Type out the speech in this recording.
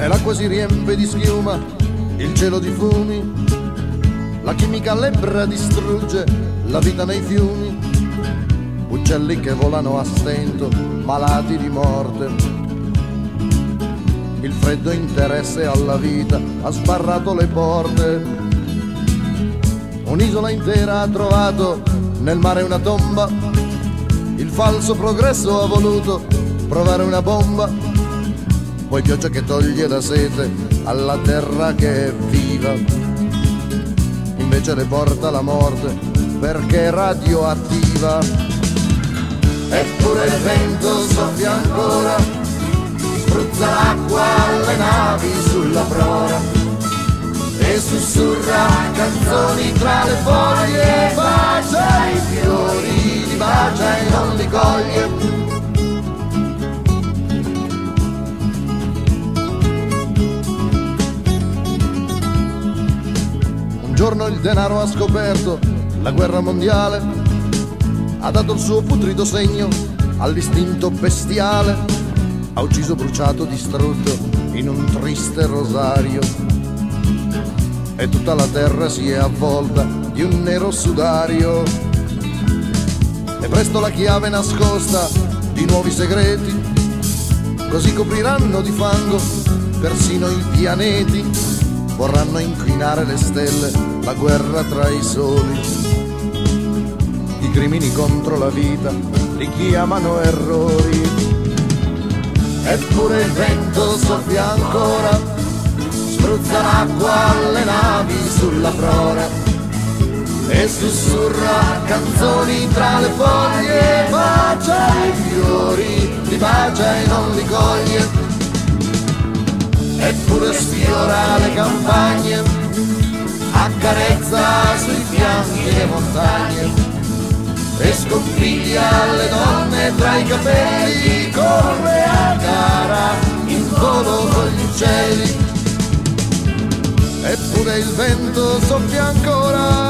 e l'acqua si riempie di schiuma, il cielo di fumi, la chimica lebbra distrugge la vita nei fiumi, uccelli che volano a stento, malati di morte. Il freddo interesse alla vita ha sbarrato le porte. Un'isola intera ha trovato nel mare una tomba. Il falso progresso ha voluto provare una bomba. Poi pioggia che toglie la sete alla terra che è viva. Invece le porta la morte perché è radioattiva. Eppure il vento soffia ancora, spruzza l'acqua alle navi sulla prora e sussurra canzoni tra le foglie, bacia i fiori, li bacia e non li coglie. Giorno il denaro ha scoperto. La guerra mondiale, ha dato il suo putrido segno all'istinto bestiale, ha ucciso, bruciato, distrutto in un triste rosario. E tutta la terra si è avvolta di un nero sudario. E presto la chiave nascosta di nuovi segreti, così copriranno di fango persino i pianeti, vorranno inquinare le stelle, la guerra tra i soli. I crimini contro la vita li chiamano errori. Eppure il vento soffia ancora spruzza l'acqua alle navi sulla prora e sussurra canzoni tra le foglie, bacia i fiori, li bacia e eppure sfiora le campagne, accarezza sui fianchi le montagne e sconfiglia le donne tra i capelli, corre a gara in volo con gli uccelli. Eppure il vento soffia ancora